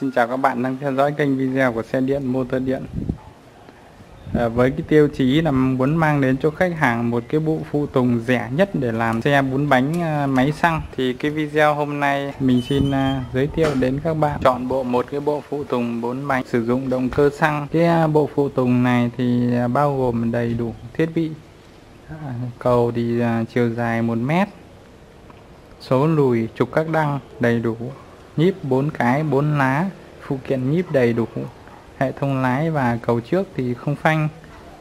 Xin chào các bạn đang theo dõi kênh video của xe điện motor điện. À, Với cái tiêu chí là muốn mang đến cho khách hàng một cái bộ phụ tùng rẻ nhất để làm xe bốn bánh à, máy xăng. Thì cái video hôm nay mình xin à, giới thiệu đến các bạn. Chọn bộ một cái bộ phụ tùng bốn bánh sử dụng động cơ xăng. Cái à, bộ phụ tùng này thì bao gồm đầy đủ thiết bị. Cầu thì chiều dài 1 mét Số lùi trục các đăng đầy đủ nhíp 4 cái 4 lá phụ kiện nhíp đầy đủ. Hệ thống lái và cầu trước thì không phanh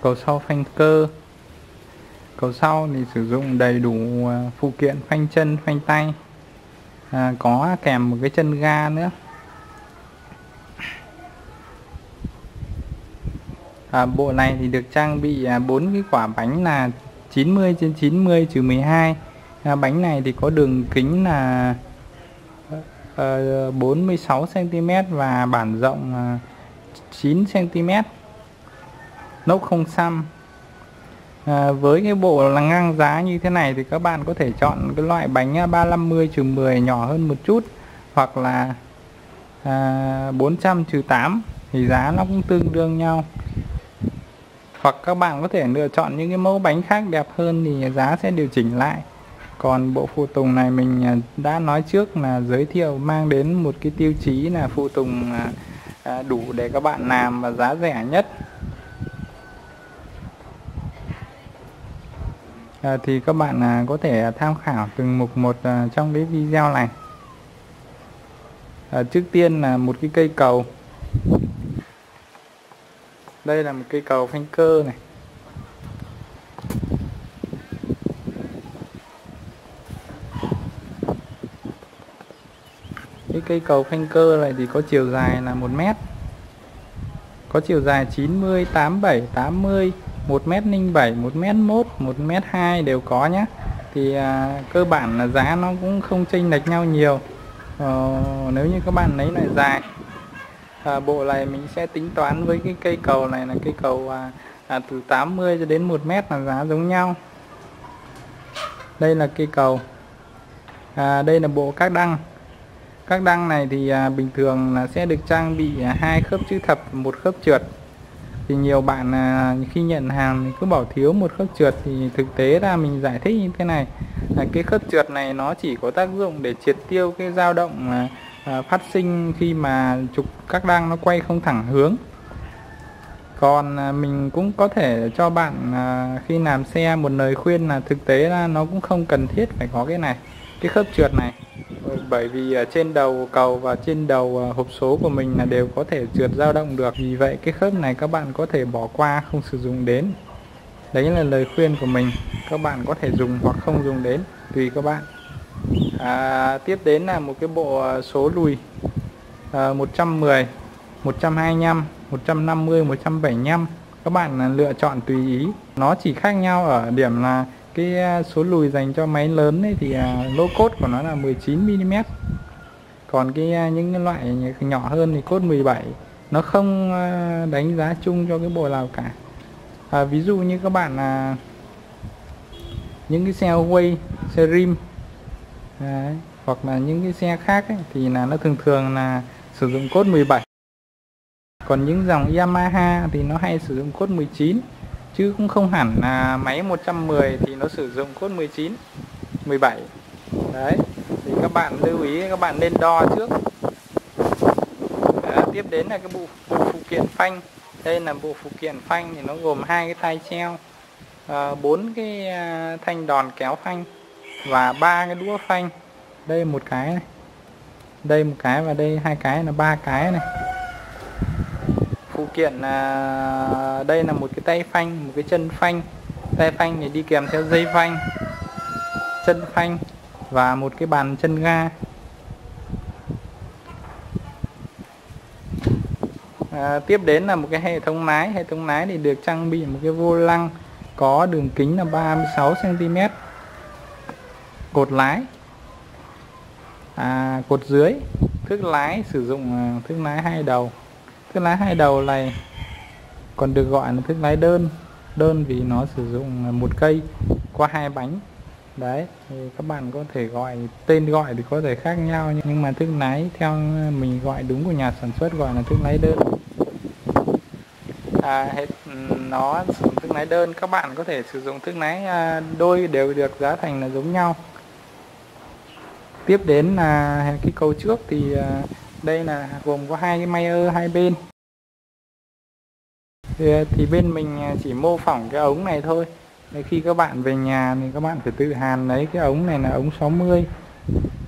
cầu sau phanh cơ. Cầu sau thì sử dụng đầy đủ à, phụ kiện phanh chân phanh tay. À, có kèm một cái chân ga nữa. À, bộ này thì được trang bị à, bốn cái quả bánh là 90 trên 90 trừ 12 à, bánh này thì có đường kính là Ờ, 46 cm và bản rộng 9 cm nốt không xăm. À, với cái bộ là ngang giá như thế này thì các bạn có thể chọn cái loại bánh ờ, 350 trừ 10 nhỏ hơn một chút hoặc là à, 400 trừ 8 thì giá nó cũng tương đương nhau. Hoặc các bạn có thể lựa chọn những cái mẫu bánh khác đẹp hơn thì giá sẽ điều chỉnh lại còn bộ phụ tùng này mình à, đã nói trước là giới thiệu mang đến một cái tiêu chí là phụ tùng à, à, đủ để các bạn làm và giá rẻ nhất. À, thì các bạn có thể tham khảo từng mục một trong cái video này. À, trước tiên là một cái cây cầu. Đây là một cây cầu phanh cơ này. Cái cây cầu phanh cơ này thì có chiều dài là 1 mét. Có chiều dài 90 87 80 1 mét 07 1 mét 1 1 mét 2 đều có nhé thì à, cơ bản là giá nó cũng không chênh lệch nhau nhiều. Ờ, nếu như các bạn lấy loại dài à, bộ này mình sẽ tính toán với cái cây cầu này là cây cầu à, à, từ 80 cho đến 1 mét là giá giống nhau. Đây là cây cầu. À, đây là bộ các đăng các đăng này thì à, bình thường là sẽ được trang bị à, hai khớp chữ thập một khớp trượt. Thì nhiều bạn à, khi nhận hàng thì cứ bảo thiếu một khớp trượt thì thực tế ra mình giải thích như thế này. Là cái khớp trượt này nó chỉ có tác dụng để triệt tiêu cái dao động à, à, phát sinh khi mà trục các đăng nó quay không thẳng hướng. Còn à, mình cũng có thể cho bạn à, khi làm xe một lời khuyên là thực tế là nó cũng không cần thiết phải có cái này cái khớp trượt này bởi vì à, trên đầu cầu và trên đầu à, hộp số của mình là đều có thể trượt dao động được. Vì vậy cái khớp này các bạn có thể bỏ qua không sử dụng đến. Đấy là lời khuyên của mình. Các bạn có thể dùng hoặc không dùng đến tùy các bạn. À, tiếp đến là một cái bộ à, số lùi à, 110 125 150 175 các bạn lựa chọn tùy ý. Nó chỉ khác nhau ở điểm là cái à, số lùi dành cho máy lớn ấy thì à, lô cốt của nó là 19 mm còn cái à, những loại nhỏ hơn thì cốt 17 nó không đánh giá chung cho cái bộ nào cả. À, ví dụ như các bạn là những cái xe Way xe rim Đấy, hoặc là những cái xe khác ấy, thì là nó thường thường là sử dụng cốt 17 còn những dòng Yamaha thì nó hay sử dụng cốt 19 chứ cũng không hẳn là máy 110 thì nó sử dụng cốt 19 17 đấy thì các bạn lưu ý các bạn nên đo trước. À, tiếp đến là cái bộ, bộ phụ kiện phanh. Đây là bộ phụ kiện phanh thì nó gồm hai cái tay treo ờ, bốn à, cái ờ, thanh đòn kéo phanh và ba cái đũa phanh. Đây một cái này đây một cái và đây hai cái là ba cái này kiện là đây là một cái tay phanh một cái chân phanh. Tay phanh thì đi kèm theo dây phanh chân phanh và một cái bàn chân ga. À, tiếp đến là một cái hệ thống lái. Hệ thống lái thì được trang bị một cái vô lăng có đường kính là 36 cm cột lái. À, cột dưới thước lái sử dụng à, thước lái hai đầu thước lái hai đầu này còn được gọi là thước lái đơn. Đơn vì nó sử dụng một cây qua hai bánh. Đấy thì các bạn có thể gọi tên gọi thì có thể khác nhau nhưng mà thương lái theo mình gọi đúng của nhà sản xuất gọi là thương lái đơn. À, hết nó sử dụng thương lái đơn. Các bạn có thể sử dụng thương lái à, đôi đều được giá thành là giống nhau. Tiếp đến là cái câu trước thì à, đây là gồm có hai cái mayer ơ hai bên. Thì, thì bên mình à, chỉ mô phỏng cái ống này thôi. Thì khi các bạn về nhà thì các bạn phải tự hàn lấy cái ống này là ống 60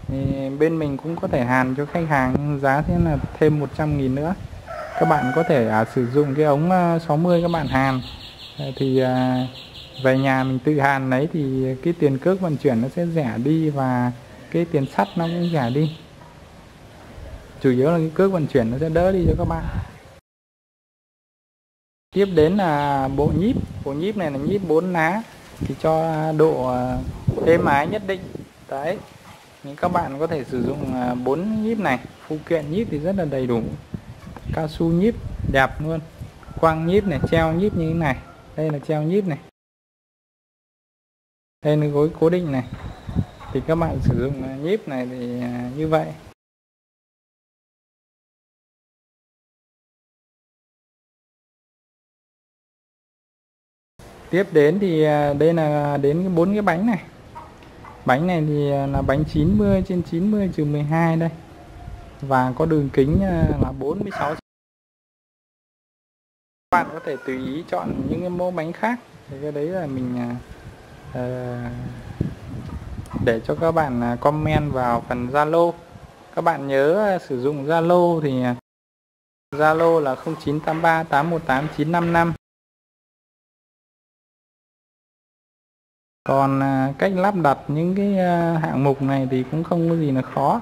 thì bên mình cũng có thể hàn cho khách hàng giá thế là thêm 100 nghìn nữa. Các bạn có thể à, sử dụng cái ống à, 60 các bạn hàn. Thì à, về nhà mình tự hàn lấy thì cái tiền cước vận chuyển nó sẽ rẻ đi và cái tiền sắt nó cũng rẻ đi chủ yếu là cái cước vận chuyển nó sẽ đỡ đi cho các bạn. Tiếp đến là bộ nhíp. Bộ nhíp này là nhíp 4 lá thì cho độ à, êm ái nhất định. Đấy. Nhưng các bạn có thể sử dụng à, bốn nhíp này. Phụ kiện nhíp thì rất là đầy đủ. Cao su nhíp đẹp luôn. Quang nhíp này treo nhíp như thế này. Đây là treo nhíp này. Đây là gối cố định này. Thì các bạn sử dụng à, nhíp này thì à, như vậy. Tiếp đến thì à, đây là đến bốn cái bánh này. Bánh này thì à, là bánh 90 trên 90 trừ 12 đây. Và có đường kính à, là 46 các bạn có thể tùy ý chọn những cái mẫu bánh khác. Thì cái đấy là mình uh, để cho các bạn comment vào phần Zalo. Các bạn nhớ sử dụng Zalo thì Zalo là 0983 còn à, cách lắp đặt những cái à, hạng mục này thì cũng không có gì là khó.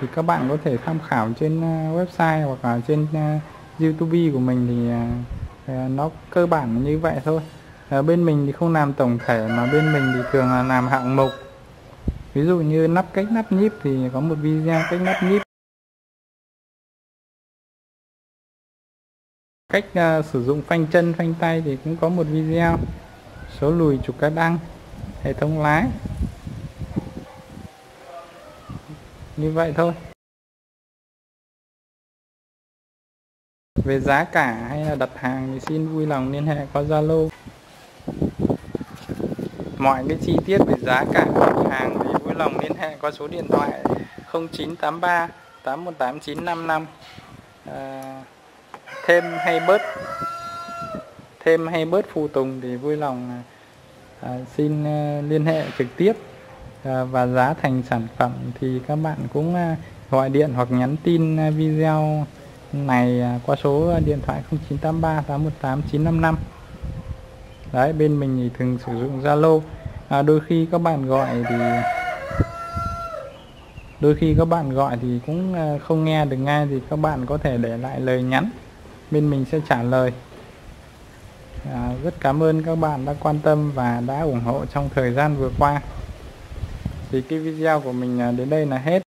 Thì các bạn có thể tham khảo trên à, website hoặc là trên youtube của mình thì nó cơ bản như vậy thôi. Ở bên mình thì không làm tổng thể mà bên mình thì thường là làm hạng mục. Ví dụ như nắp cách nắp nhíp thì có một video cách nắp nhíp. Cách uh, sử dụng phanh chân phanh tay thì cũng có một video. Số lùi trục cái đăng hệ thống lái. Như vậy thôi. Về giá cả hay là đặt hàng thì xin vui lòng liên hệ qua Zalo. Mọi cái chi tiết về giá cả đặt hàng thì vui lòng liên hệ qua số điện thoại 0983 818 955 à, thêm hay bớt thêm hay bớt phụ tùng thì vui lòng à, à, xin à, liên hệ trực tiếp. À, và giá thành sản phẩm thì các bạn cũng à, gọi điện hoặc nhắn tin à, video này à, qua số điện thoại 0983 818 955 đấy bên mình thì thường sử dụng Zalo. À, đôi khi các bạn gọi thì đôi khi các bạn gọi thì cũng à, không nghe được ngay thì các bạn có thể để lại lời nhắn. Bên mình sẽ trả lời à, rất cảm ơn các bạn đã quan tâm và đã ủng hộ trong thời gian vừa qua. Thì cái video của mình à, đến đây là hết.